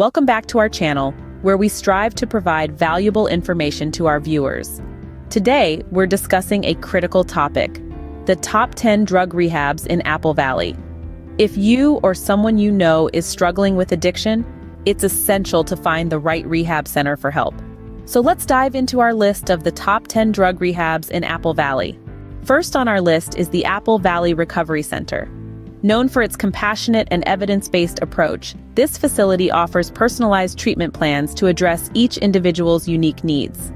Welcome back to our channel, where we strive to provide valuable information to our viewers. Today, we're discussing a critical topic, the top 10 drug rehabs in Apple Valley. If you or someone you know is struggling with addiction, it's essential to find the right rehab center for help. So let's dive into our list of the top 10 drug rehabs in Apple Valley. First on our list is the Apple Valley Recovery Center. Known for its compassionate and evidence-based approach, this facility offers personalized treatment plans to address each individual's unique needs.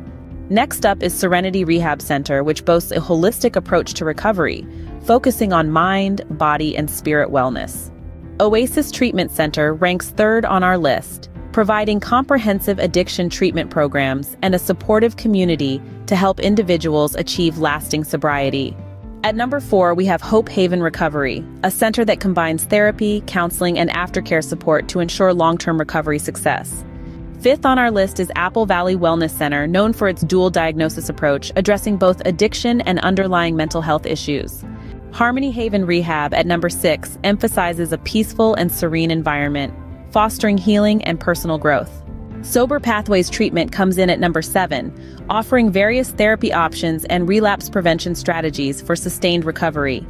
Next up is Serenity Rehab Center, which boasts a holistic approach to recovery, focusing on mind, body, and spirit wellness. Oasis Treatment Center ranks third on our list, providing comprehensive addiction treatment programs and a supportive community to help individuals achieve lasting sobriety. At number four, we have Hope Haven Recovery, a center that combines therapy, counseling, and aftercare support to ensure long-term recovery success. Fifth on our list is Apple Valley Wellness Center, known for its dual diagnosis approach, addressing both addiction and underlying mental health issues. Harmony Haven Rehab at number six emphasizes a peaceful and serene environment, fostering healing and personal growth. Sober Pathways treatment comes in at number seven, offering various therapy options and relapse prevention strategies for sustained recovery.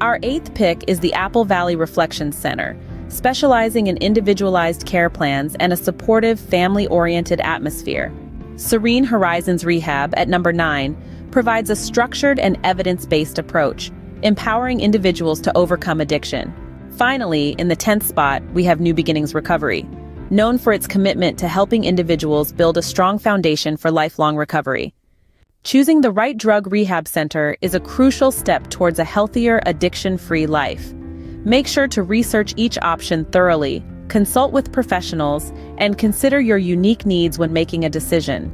Our eighth pick is the Apple Valley Reflection Center, specializing in individualized care plans and a supportive, family-oriented atmosphere. Serene Horizons Rehab at number nine provides a structured and evidence-based approach, empowering individuals to overcome addiction. Finally, in the 10th spot, we have New Beginnings Recovery, known for its commitment to helping individuals build a strong foundation for lifelong recovery. Choosing the right drug rehab center is a crucial step towards a healthier, addiction-free life. Make sure to research each option thoroughly, consult with professionals, and consider your unique needs when making a decision.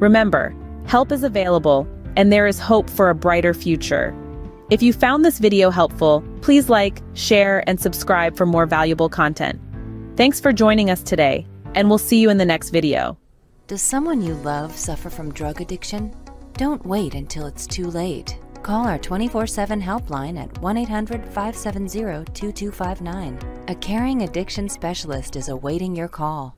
Remember, help is available, and there is hope for a brighter future. If you found this video helpful, please like, share, and subscribe for more valuable content. Thanks for joining us today, and we'll see you in the next video. Does someone you love suffer from drug addiction? Don't wait until it's too late. Call our 24 7 helpline at 1 800 570 2259. A caring addiction specialist is awaiting your call.